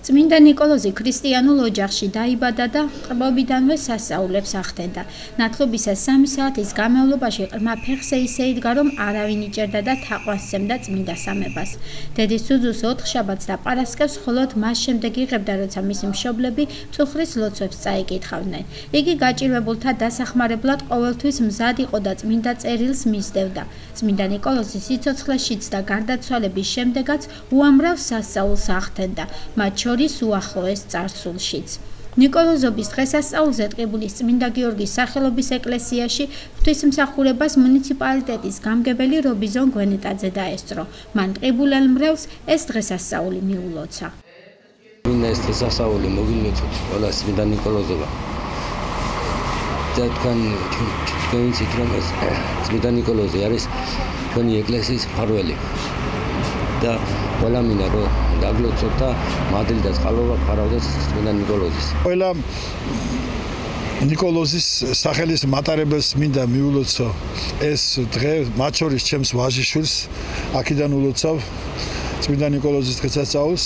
წმინდა ნიკოლოზი ქრისტიანულ ოჯახში დაიბადა და ყრბობიდანვე სასწაულებს ახდენდა. ნათლობისას 3 საათის განმავლობაში ყრმა ფეხზე ისე იდგა, რომ არავინ იჭერდა და თაყვანს სცემდა წმინდა სამებას. დედის სუძუს 4 შაბათს და პარასკევს მხოლოდ მას შემდეგ იღებდა, როცა მისი მშობლები წუხრის ლოცვებს წაიკითხავდნენ. იგი გაჭირვებულთა დასახმარებლად ყოველთვის მზად იყო და წმინდა წერილს მისდევდა. წმინდა ნიკოლოზი სიცოცხლეშიც და გარდაცვალების შემდეგაც უამრავ სასწაულს ახდენდა. მათ შორის უახლოეს წარსულშიც. ნიკოლოზობის დღესასწაულზე ტყიბული წმინდა გიორგის სახელობის ეკლესიაში ღვთისმსახურებას მუნიციპალიტეტის გამგებელი რობიზონ გვენეტაძე დაესწრო. მან ტყიბულელ მრევლს ეს დღესასწაული მიულოცა. ვინ ეს დღესასწაული მოგილოცოთ ყველა წმინდა ნიკოლოზობა. თქვენ თქვენ იცით რომ ეს წმინდა ნიკოლოზი არის თქვენი ეკლესიის მფარველი. და ყველა მინდა რომ დაგლოცოთ და მადლი და წყალობა ფარავდეს წმინდა ნიკოლოზის. ყველა ნიკოლოზის სახელის მატარებელს მინდა მიულოცო ეს დღე მათ შორის ჩემს ვაჟიშვილს აქედან ულოცავ წმინდა ნიკოლოზის დღესასწაულს.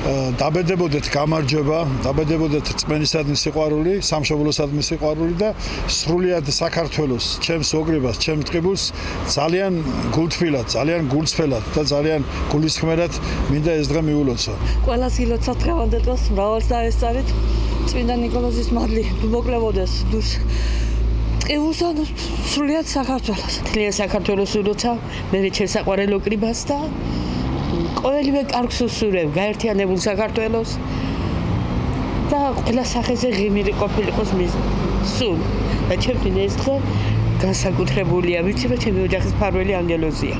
დაბედებოდეთ გამარჯობა, დაბედებოდეთ წმენისადმი სიყვარული, სამშობლოსადმი სიყვარული და სრულიად საქართველოს, ჩემს ოგრებას, ჩემს ტყიბულს ძალიან გულთბილად, ძალიან გულწრფელად და ძალიან გულისხმერად მინდა ეს დღე მიულოცო. ყველას ილოცავ დღევანდელ დღეს მრავალს დაესწარით წმინდა ნიკოლოზის მადლი დუბოკლევოდეს დურს ტყიბულსა და სრულიად საქართველოს. თლიან საქართველოს ულოცავ, მე ჩემს საყვარელ ოგრებას და ყოველივე კარგს უსურებ გაერთიანებულ საქართველოს. და ყველა სახეზე ღიმილი ყოფილიყოს მის სულ. და ჩემთვის ეს დღე განსაკუთრებულია. ვიცი რომ ჩემი ოჯახის ფარველი ანგელოზია